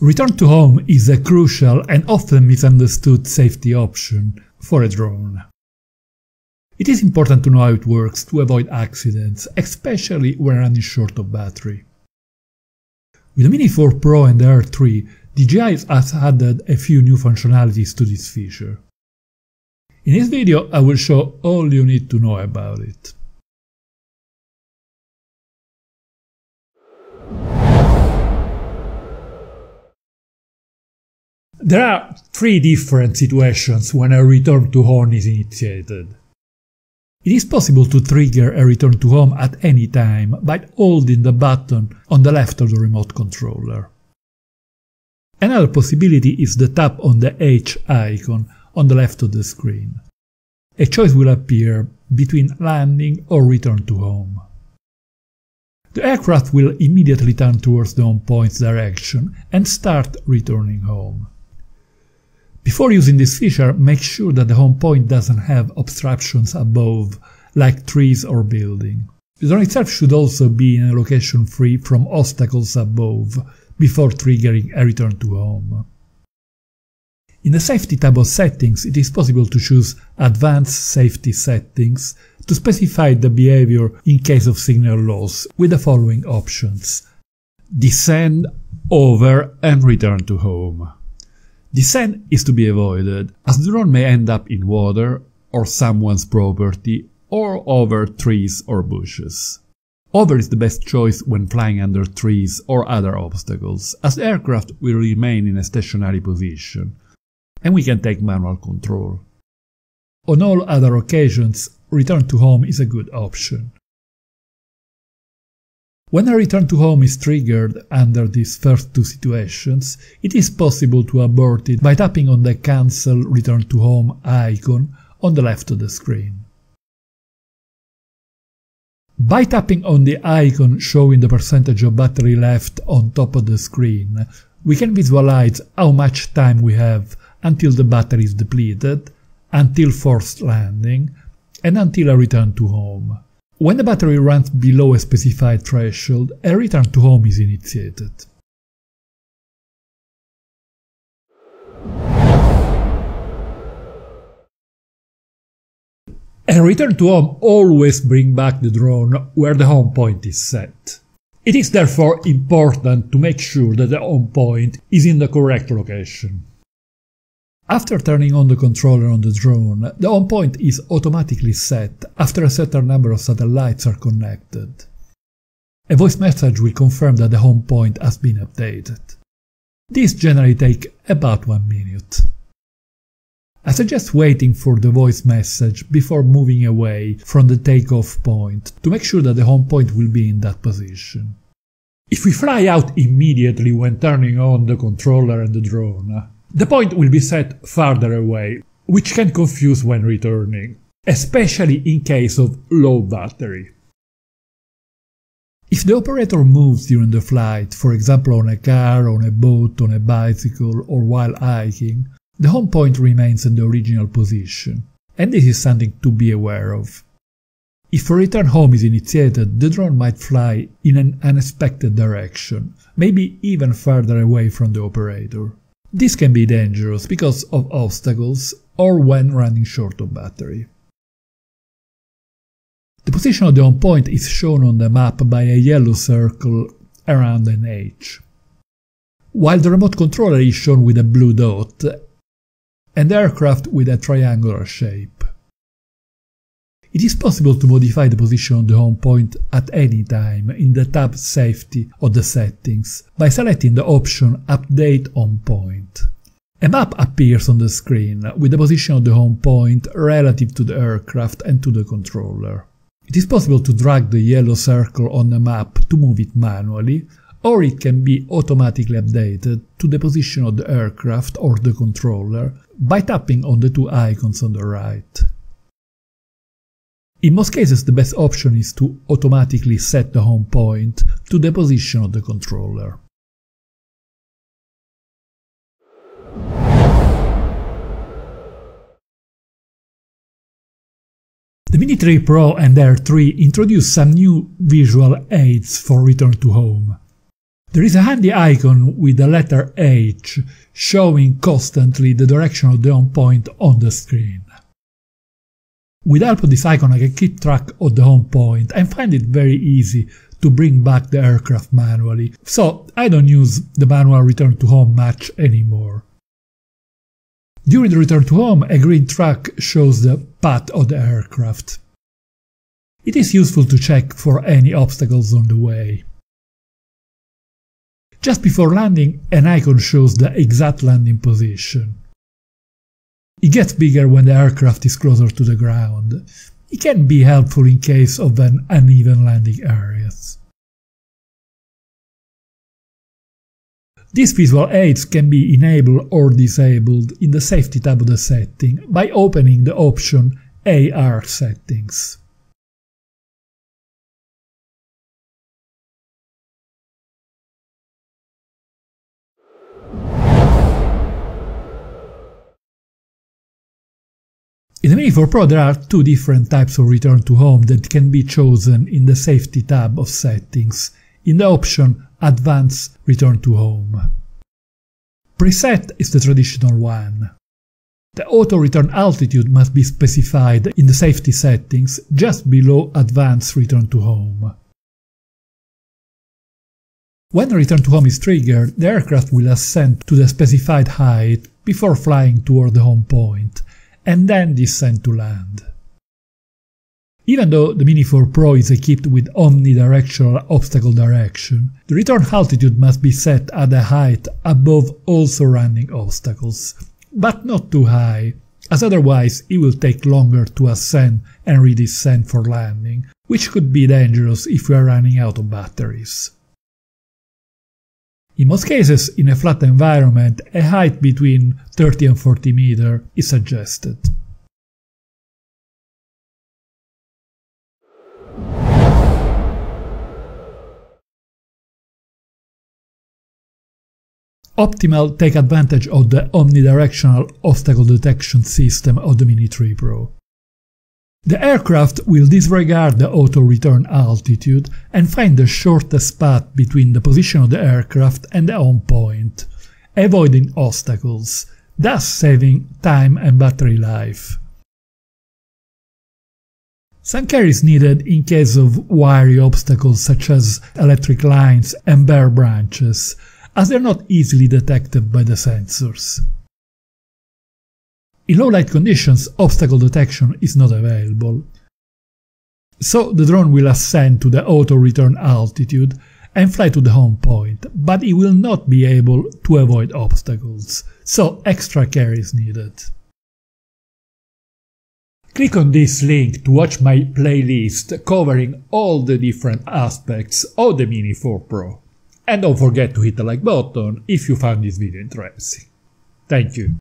Return to home is a crucial and often misunderstood safety option for a drone. It is important to know how it works to avoid accidents, especially when running short of battery. With the Mini 4 Pro and the Air 3, DJI has added a few new functionalities to this feature. In this video I will show all you need to know about it. There are three different situations when a return to home is initiated. It is possible to trigger a return to home at any time by holding the button on the left of the remote controller. Another possibility is the tap on the H icon on the left of the screen. A choice will appear between landing or return to home. The aircraft will immediately turn towards the home point's direction and start returning home. Before using this feature, make sure that the home point doesn't have obstructions above, like trees or building. The drone itself should also be in a location free from obstacles above, before triggering a return to home. In the Safety tab of Settings, it is possible to choose Advanced Safety Settings to specify the behavior in case of signal loss with the following options. Descend, over and return to home. Descent is to be avoided, as the drone may end up in water, or someone's property, or over trees or bushes. Over is the best choice when flying under trees or other obstacles, as the aircraft will remain in a stationary position, and we can take manual control. On all other occasions, return to home is a good option. When a return to home is triggered under these first two situations, it is possible to abort it by tapping on the Cancel Return to Home icon on the left of the screen. By tapping on the icon showing the percentage of battery left on top of the screen, we can visualize how much time we have until the battery is depleted, until forced landing, and until a return to home. When the battery runs below a specified threshold, a return to home is initiated. A return to home always brings back the drone where the home point is set. It is therefore important to make sure that the home point is in the correct location. After turning on the controller on the drone, the home point is automatically set after a certain number of satellites are connected. A voice message will confirm that the home point has been updated. This generally takes about one minute. I suggest waiting for the voice message before moving away from the takeoff point to make sure that the home point will be in that position. If we fly out immediately when turning on the controller and the drone, the point will be set farther away, which can confuse when returning, especially in case of low battery. If the operator moves during the flight, for example on a car, on a boat, on a bicycle, or while hiking, the home point remains in the original position, and this is something to be aware of. If a return home is initiated, the drone might fly in an unexpected direction, maybe even further away from the operator. This can be dangerous because of obstacles or when running short of battery. The position of the home point is shown on the map by a yellow circle around an H, while the remote controller is shown with a blue dot and the aircraft with a triangular shape. It is possible to modify the position of the home point at any time in the tab Safety of the settings by selecting the option Update Home Point. A map appears on the screen with the position of the home point relative to the aircraft and to the controller. It is possible to drag the yellow circle on the map to move it manually, or it can be automatically updated to the position of the aircraft or the controller by tapping on the two icons on the right. In most cases the best option is to automatically set the home point to the position of the controller. The Mini 3 Pro and Air 3 introduce some new visual aids for return to home. There is a handy icon with the letter H showing constantly the direction of the home point on the screen. With help of this icon I can keep track of the home point and find it very easy to bring back the aircraft manually, so I don't use the manual return to home much anymore. During the return to home, a green track shows the path of the aircraft. It is useful to check for any obstacles on the way. Just before landing, an icon shows the exact landing position. It gets bigger when the aircraft is closer to the ground. It can be helpful in case of an uneven landing areas. These visual aids can be enabled or disabled in the Safety tab of the setting by opening the option AR settings. In the Mini 4 Pro there are two different types of return to home that can be chosen in the Safety tab of settings, in the option Advanced Return to Home. Preset is the traditional one. The auto return altitude must be specified in the safety settings just below Advanced Return to Home. When return to home is triggered, the aircraft will ascend to the specified height before flying toward the home point, and then descend to land. Even though the Mini 4 Pro is equipped with omnidirectional obstacle detection, the return altitude must be set at a height above all surrounding obstacles, but not too high, as otherwise it will take longer to ascend and redescend for landing, which could be dangerous if we are running out of batteries. In most cases, in a flat environment, a height between 30 and 40 meter is suggested. Optimal take advantage of the omnidirectional obstacle detection system of the Mini 3 Pro. The aircraft will disregard the auto-return altitude and find the shortest path between the position of the aircraft and the home point, avoiding obstacles, thus saving time and battery life. Some care is needed in case of wiry obstacles such as electric lines and bare branches, as they are not easily detected by the sensors. In low light conditions, obstacle detection is not available. So the drone will ascend to the auto-return altitude and fly to the home point, but it will not be able to avoid obstacles, so extra care is needed. Click on this link to watch my playlist covering all the different aspects of the Mini 4 Pro. And don't forget to hit the like button if you found this video interesting. Thank you.